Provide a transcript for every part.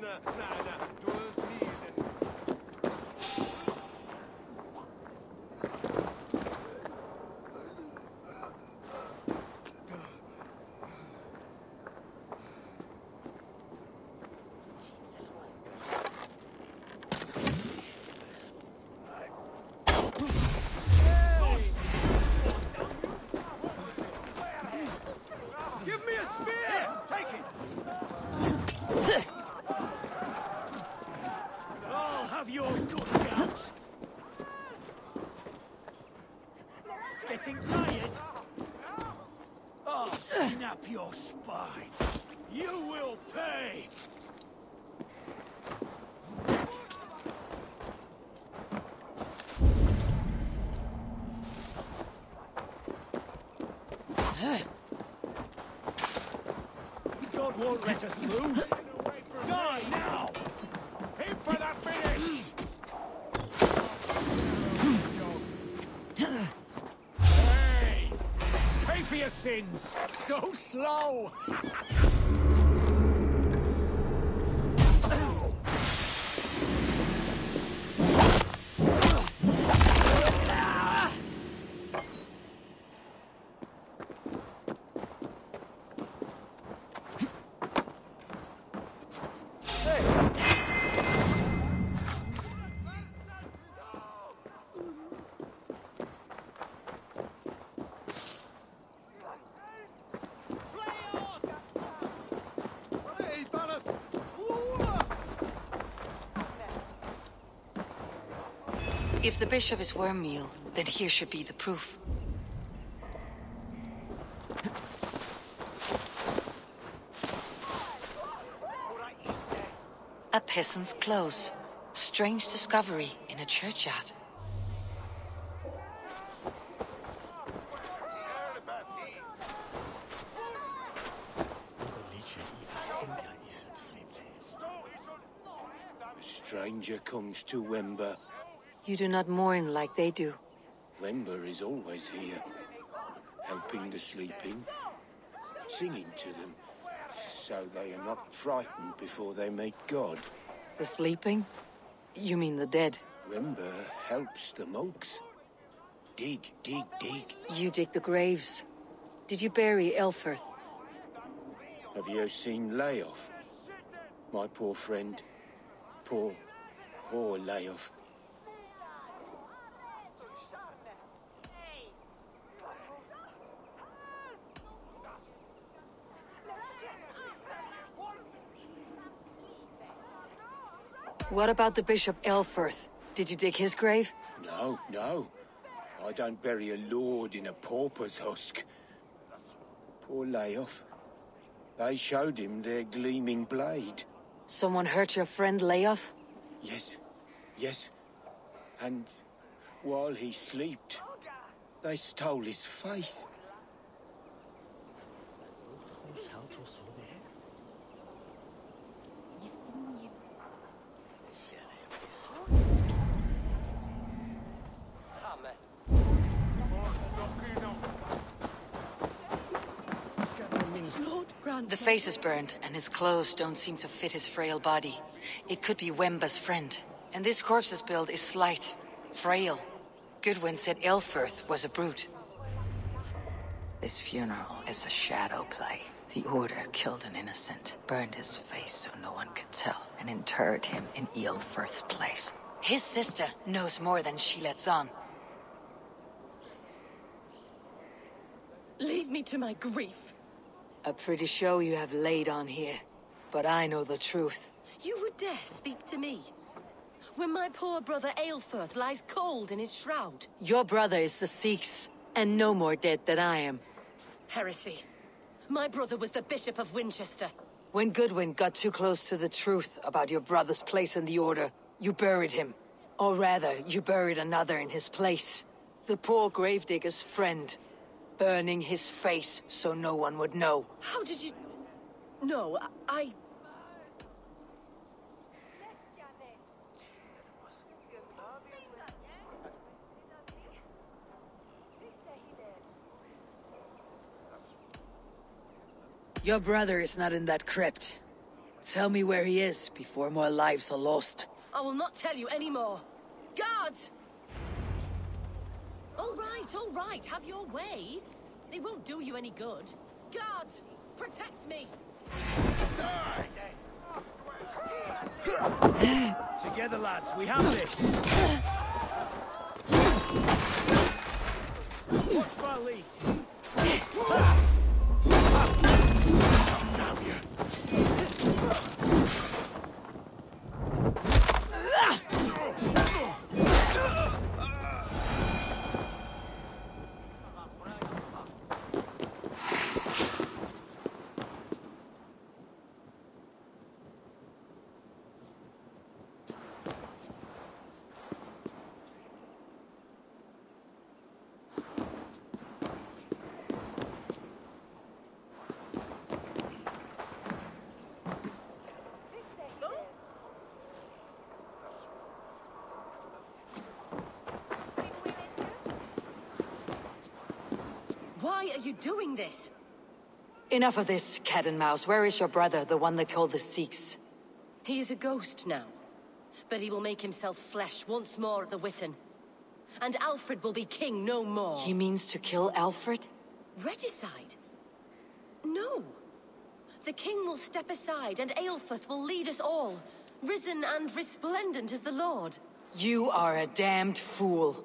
那那那。God won't let us lose. Die now! Aim for the finish! hey! Pay for your sins! So slow! If the bishop is Wormmeal, then here should be the proof. A peasant's clothes. Strange discovery in a churchyard. Stranger comes to Wember. You do not mourn like they do. Wember is always here, helping the sleeping, singing to them, so they are not frightened before they meet God. The sleeping? You mean the dead? Wember helps the monks. Dig, dig, dig. You dig the graves. Did you bury Elfirth? Have you seen Layoff? My poor friend. Poor, poor Layoff. What about the Bishop Elfirth? Did you dig his grave? No, no. I don't bury a lord in a pauper's husk. Poor Layoff. They showed him their gleaming blade. Someone hurt your friend Layoff? Yes, yes. And while he slept, they stole his face. The face is burned, and his clothes don't seem to fit his frail body. It could be Wemba's friend. And this corpse's build is slight, frail. Goodwin said Elfirth was a brute. This funeral is a shadow play. The Order killed an innocent, burned his face so no one could tell, and interred him in Ealfirth's place. His sister knows more than she lets on. Leave me to my grief. A pretty show you have laid on here. But I know the truth. You would dare speak to me? When my poor brother Aelfirth lies cold in his shroud. Your brother is the Seax, and no more dead than I am. Heresy. My brother was the Bishop of Winchester. When Goodwin got too close to the truth about your brother's place in the Order, you buried him. Or rather, you buried another in his place. The poor gravedigger's friend. Burning his face so no one would know. How did you... No, I... Your brother is not in that crypt. Tell me where he is before more lives are lost. I will not tell you anymore. Guards! Right, all right, have your way. They won't do you any good. Guards, protect me! Together, lads, we have this. Watch my lead. Why are you doing this? Enough of this, cat and mouse. Where is your brother, the one that call the Seax? He is a ghost now. But he will make himself flesh once more at the Witan. And Alfred will be king no more. He means to kill Alfred? Regicide? No. The king will step aside and Aelfrith will lead us all. Risen and resplendent as the Lord. You are a damned fool.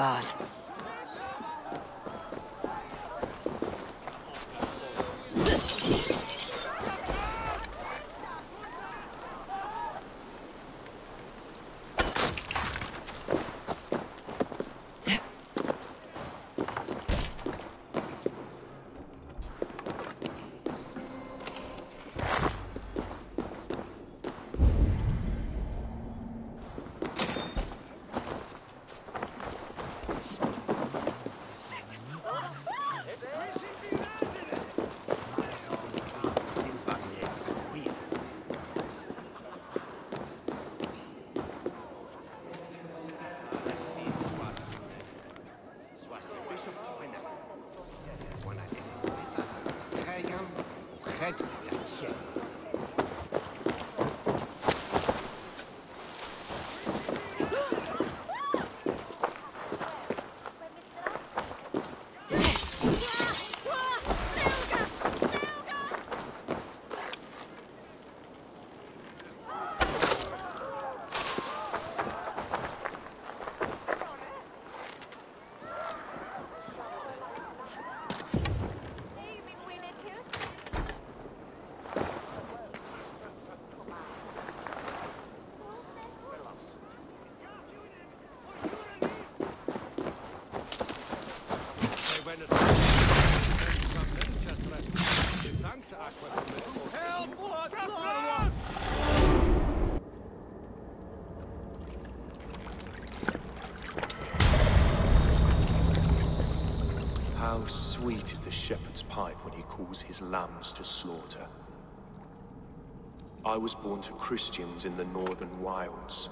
Side must be barred. Help! What? Run! How sweet is the pipe when he calls his lambs to slaughter. I was born to Christians in the northern wilds.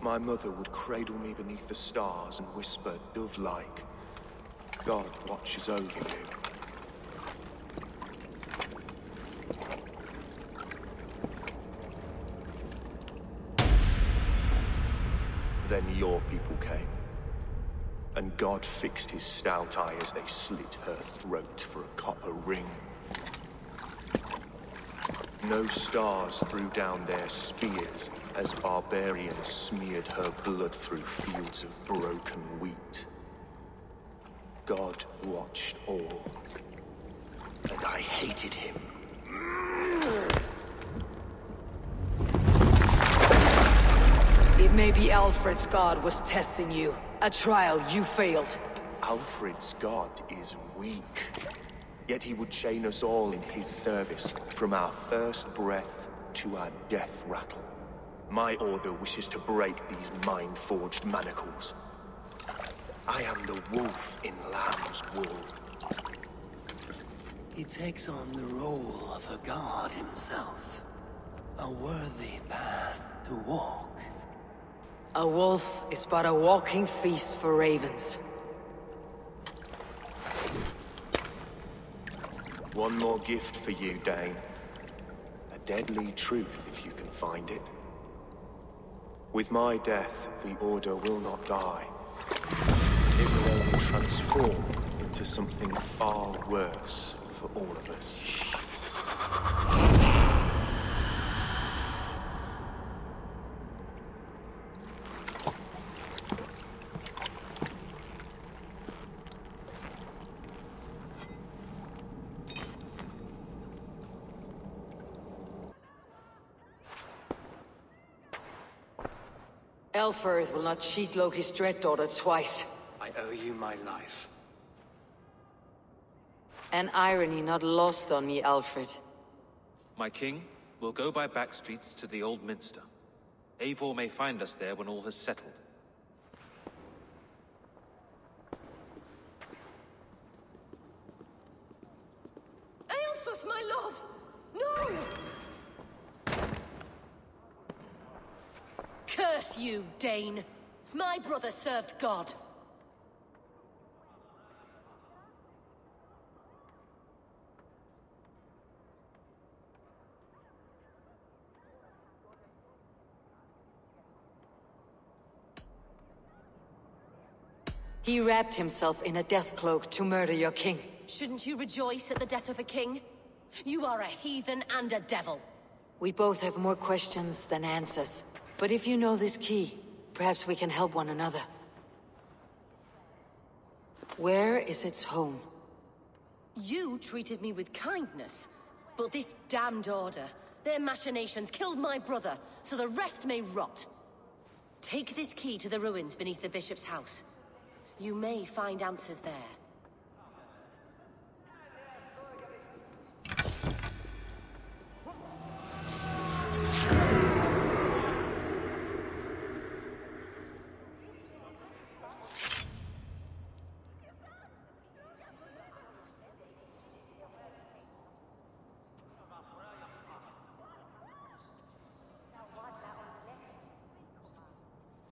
My mother would cradle me beneath the stars and whisper, dove-like, God watches over you. Then your people came. And God fixed his stout eye as they slit her throat for a copper ring. No stars threw down their spears as barbarians smeared her blood through fields of broken wheat. God watched all. And I hated him. It may be Alfred's god was testing you. A trial you failed. Alfred's god is weak. Yet he would chain us all in his service, from our first breath to our death rattle. My order wishes to break these mind-forged manacles. I am the wolf in lamb's wool. He takes on the role of a god himself. A worthy path to walk. A wolf is but a walking feast for ravens. One more gift for you, Dane. A deadly truth, if you can find it. With my death, the Order will not die. It will only transform into something far worse for all of us. Elfirth will not cheat Loki's dread daughter twice. I owe you my life. An irony not lost on me, Alfred. My king, we'll go by back streets to the Old Minster. Eivor may find us there when all has settled. Aelfus, my love! No! Curse you, Dane! My brother served God. He wrapped himself in a death cloak to murder your king. Shouldn't you rejoice at the death of a king? You are a heathen and a devil. We both have more questions than answers. But if you know this key, perhaps we can help one another. Where is its home? You treated me with kindness. But this damned order, their machinations killed my brother, so the rest may rot. Take this key to the ruins beneath the bishop's house. You may find answers there.